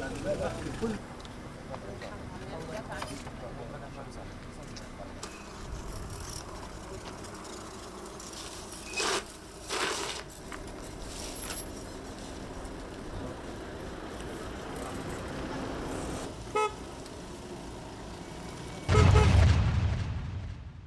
يعني كل